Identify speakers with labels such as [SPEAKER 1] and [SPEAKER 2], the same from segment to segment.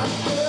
[SPEAKER 1] love.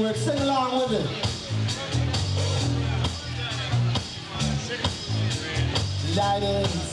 [SPEAKER 1] In other. Sing along with it. Lighters and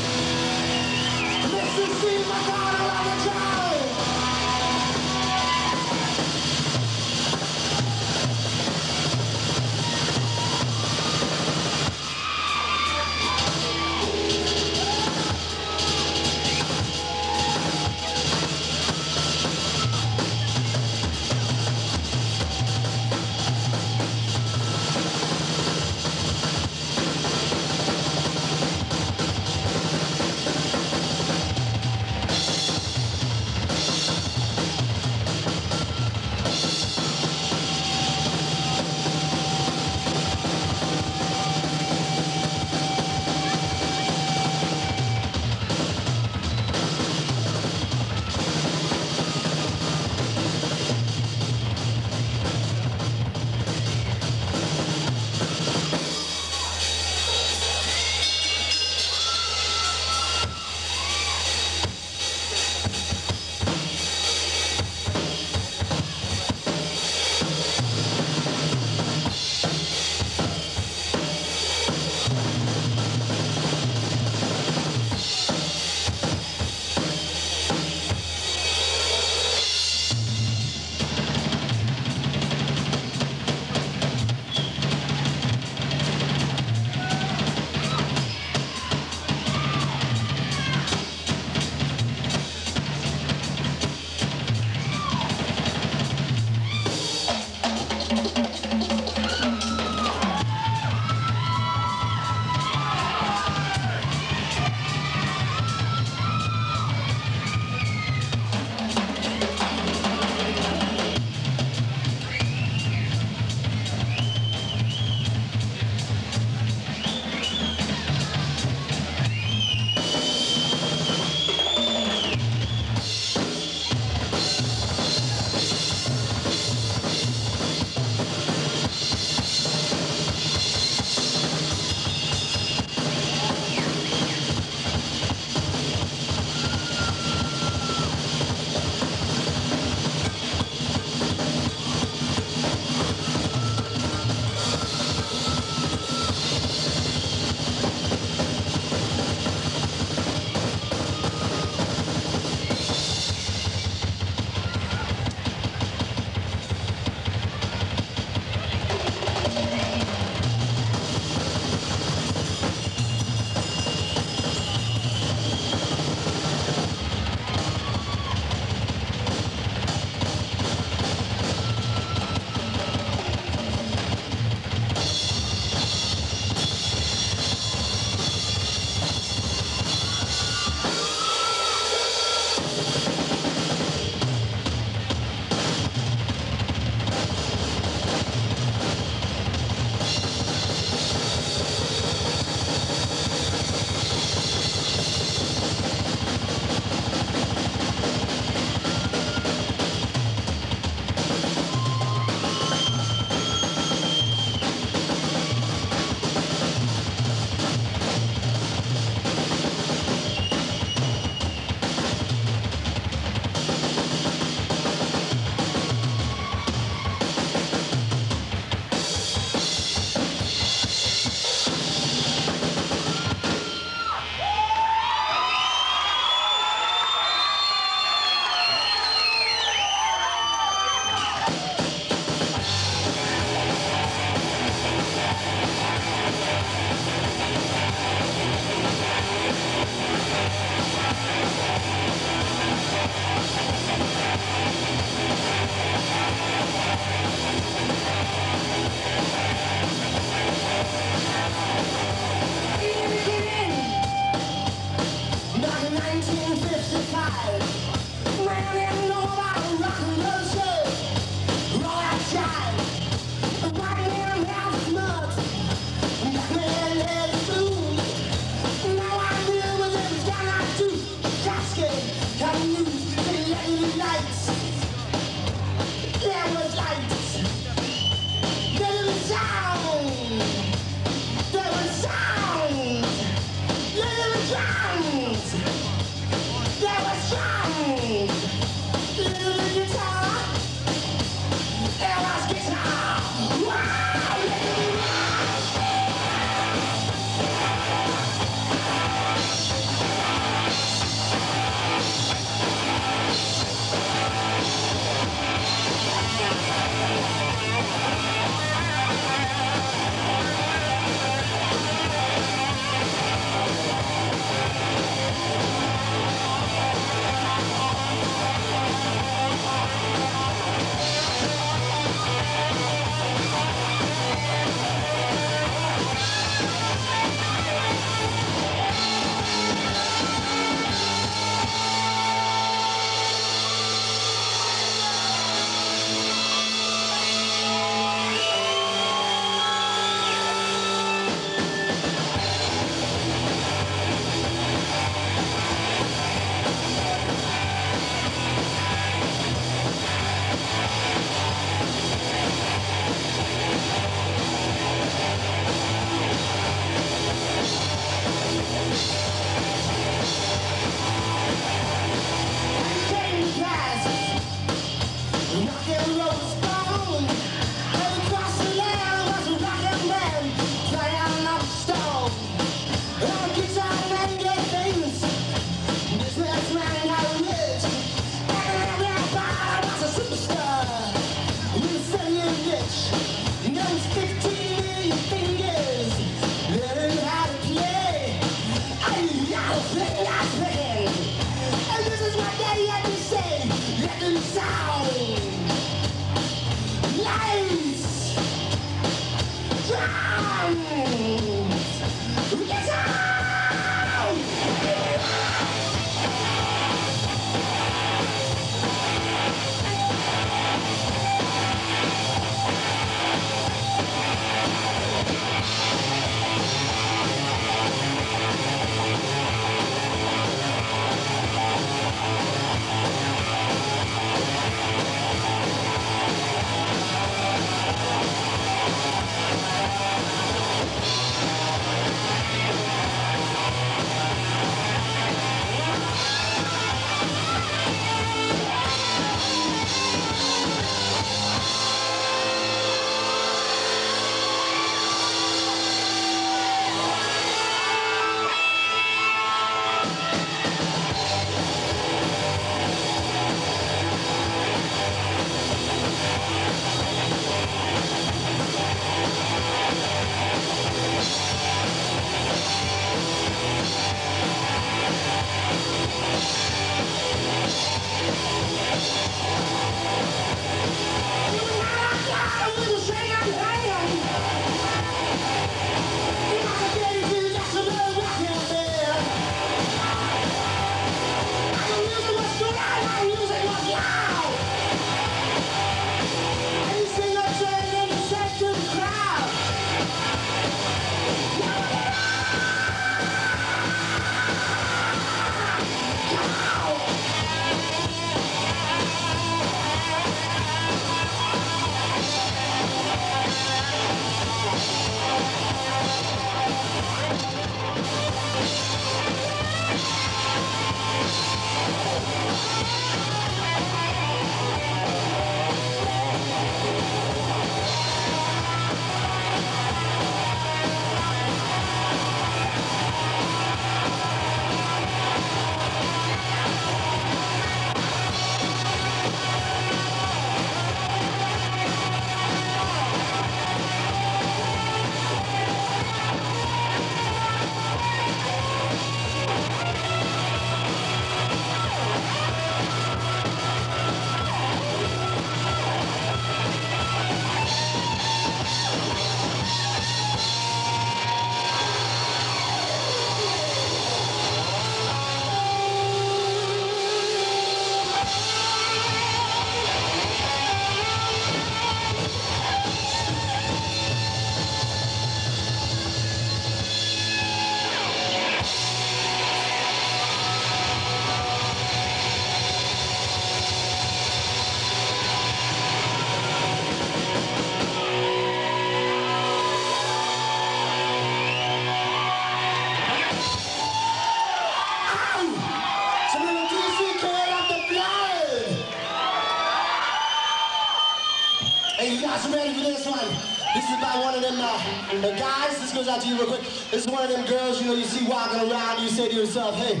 [SPEAKER 1] uh, guys. This goes out to you real quick. This is one of them girls, you know, you see walking around. You say to yourself, hey,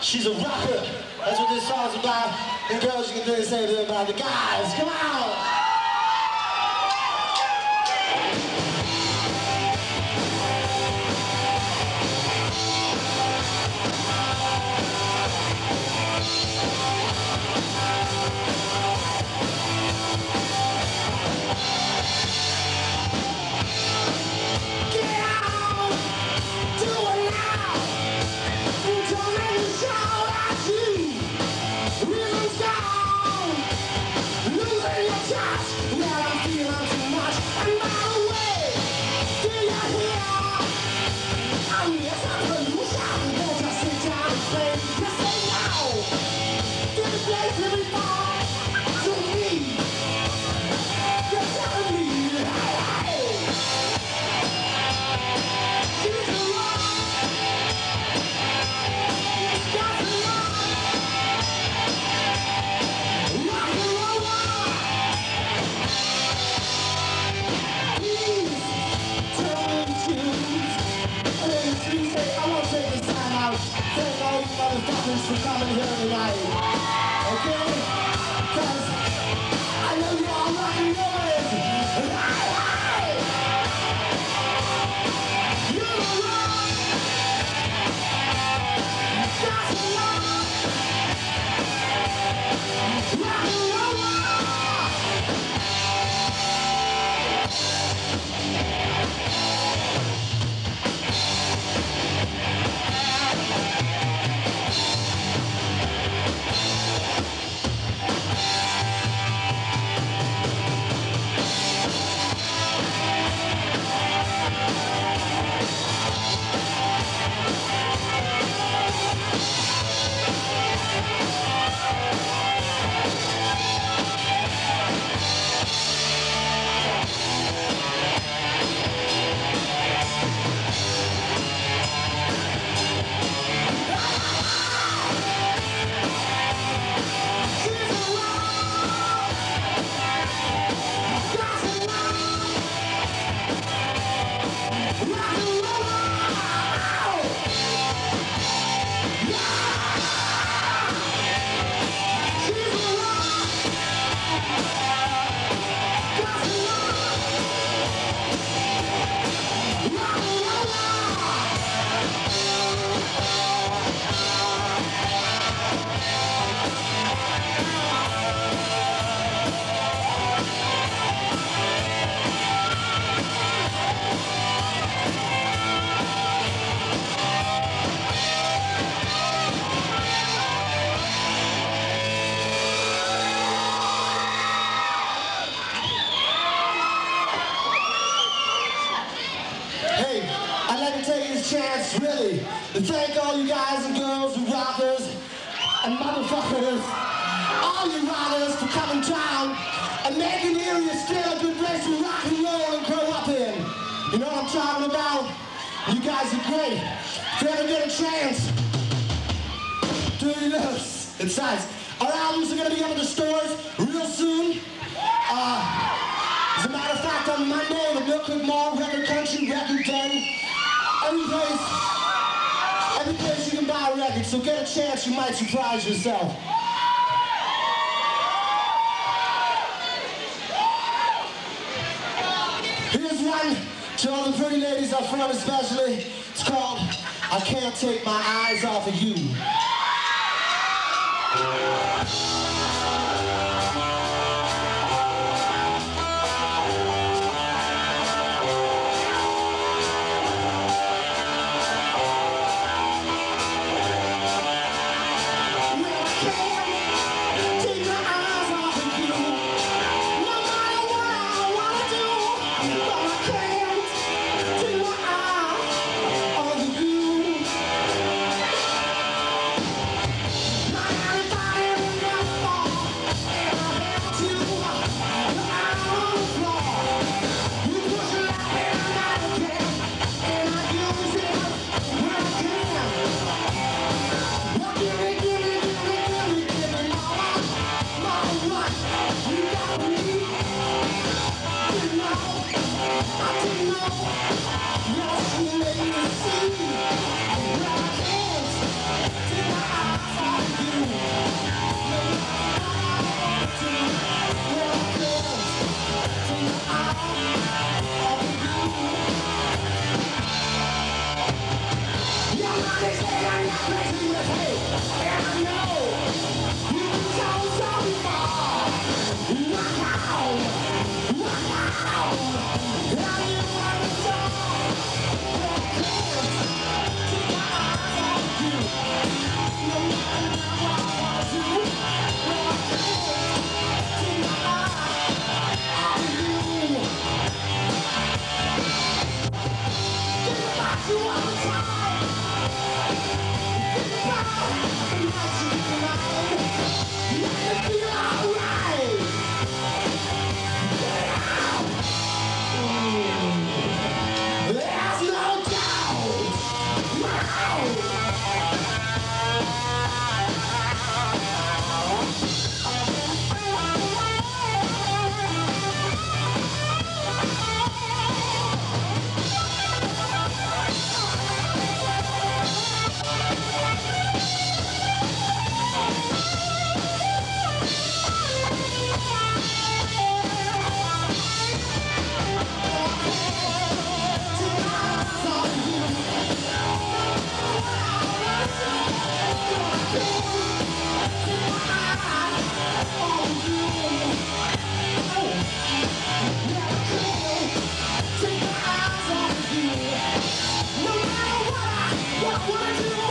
[SPEAKER 1] she's a rocker. That's what this song's about. And girls, you can do the same thing about the guys. Come on. Making Erie still a good place to rock and roll and grow up in. You know what I'm talking about? You guys are great. If you ever get a chance, do. It's nice. Our albums are going to be out in the stores real soon. Uh, as a matter of fact, on Monday, the Millcreek Mall, Record Country, Record Den, every place, every place you can buy a record. So get a chance, you might surprise yourself. To all the pretty ladies up front especially. It's called I Can't Take My Eyes Off of You. You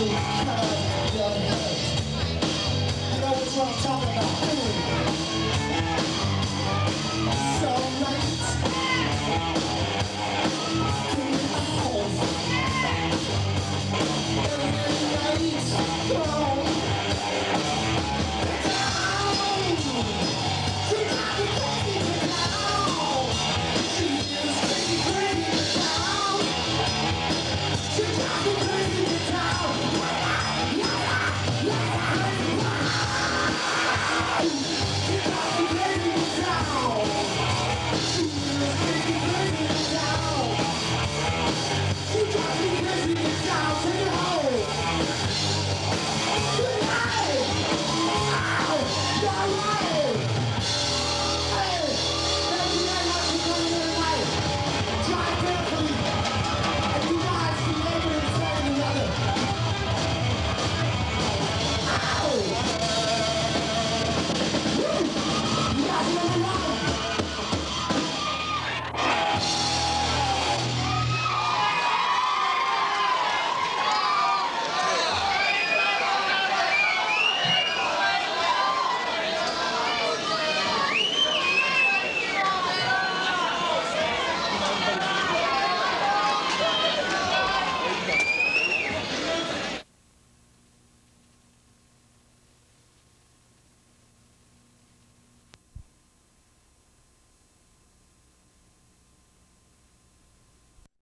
[SPEAKER 1] you, cause you're hurt. You know what I'm talking about.